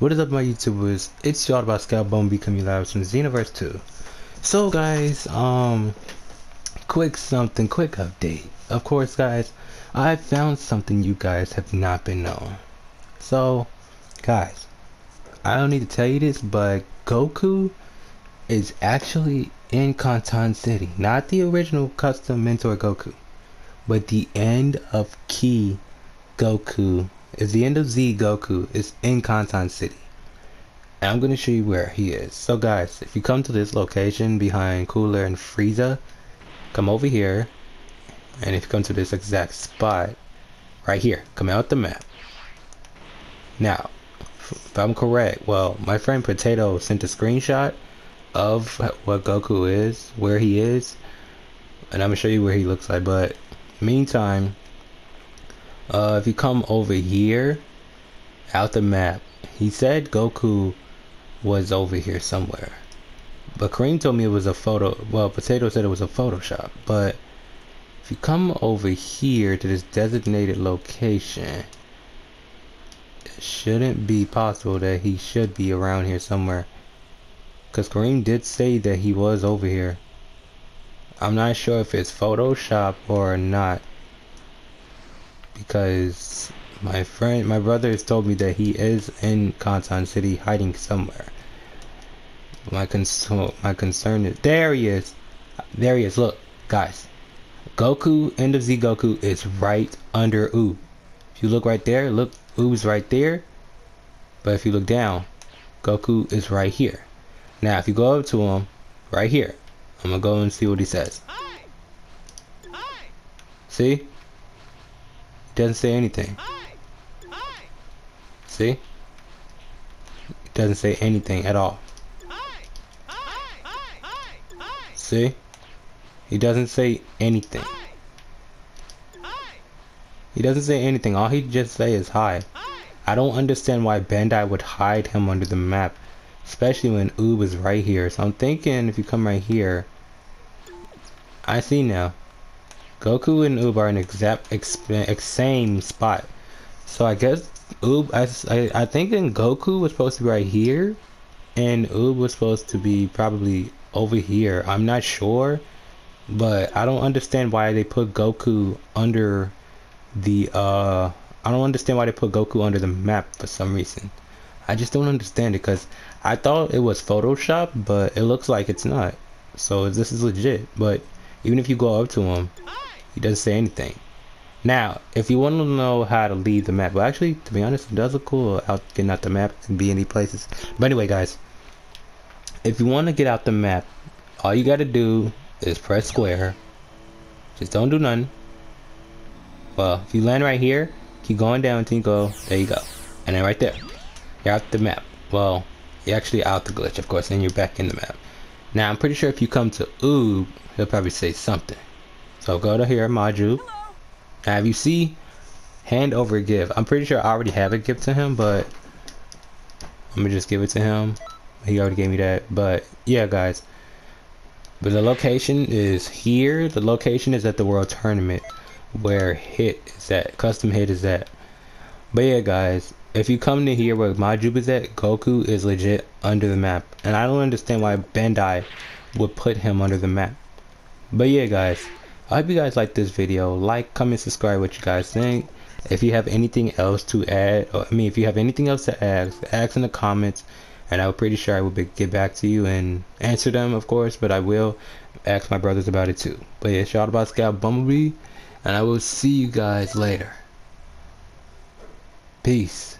What is up my YouTubers? It's y'all about Scout Bumblebee coming live from Xenoverse 2. So guys, um quick something, quick update. Of course guys, I found something you guys have not been known. So guys, I don't need to tell you this, but Goku is actually in Conton City. Not the original custom mentor Goku, but the end of key Goku is the end of Z Goku is in Conton City. And I'm going to show you where he is. So guys, if you come to this location behind Cooler and Frieza, come over here. And if you come to this exact spot, right here, come out the map. Now, if I'm correct, well, my friend Potato sent a screenshot of what Goku is, where he is. And I'm to show you where he looks like. But meantime, uh, if you come over here, out the map, he said Goku was over here somewhere. But Kareem told me it was a photo. Well, Potato said it was a Photoshop. But if you come over here to this designated location, it shouldn't be possible that he should be around here somewhere. Because Kareem did say that he was over here. I'm not sure if it's Photoshop or not because my friend, my brother has told me that he is in Conton City hiding somewhere. My concern, my concern is, there he is. There he is. Look, guys. Goku, end of Z Goku is right under Oob. If you look right there, look, Oob's right there. But if you look down, Goku is right here. Now, if you go up to him, right here, I'm gonna go and see what he says. See? Doesn't say anything. See? It doesn't say anything at all. See? He doesn't say anything. He doesn't say anything. All he just say is hi. I don't understand why Bandai would hide him under the map. Especially when Oob is right here. So I'm thinking if you come right here. I see now. Goku and Oob are in exact ex same spot. So I guess Oob, I, I, I think in Goku was supposed to be right here, and Oob was supposed to be probably over here. I'm not sure, but I don't understand why they put Goku under the uh. I don't understand why they put Goku under the map for some reason. I just don't understand it because I thought it was Photoshop, but it looks like it's not. So this is legit. But even if you go up to him, he doesn't say anything. Now, if you want to know how to leave the map, well, actually, to be honest, it does look cool out getting out the map and be in any places. But anyway, guys, if you want to get out the map, all you got to do is press square. Just don't do nothing. Well, if you land right here, keep going down until you go. There you go. And then right there, you're out the map. Well, you're actually out the glitch, of course, and you're back in the map. Now, I'm pretty sure if you come to Oob, he'll probably say something. So go to here, Maju. If you see hand over gift, I'm pretty sure I already have a gift to him, but let me just give it to him. He already gave me that. But yeah, guys. But the location is here. The location is at the World Tournament where hit is at. Custom hit is at. But yeah, guys. If you come to here where Majuub is at, Goku is legit under the map. And I don't understand why Bandai would put him under the map. But yeah, guys. I hope you guys like this video. Like, comment, subscribe what you guys think. If you have anything else to add, or I mean, if you have anything else to ask, ask in the comments. And I'm pretty sure I will be, get back to you and answer them, of course. But I will ask my brothers about it too. But yeah, shout out about Scout Bumblebee. And I will see you guys later. Peace.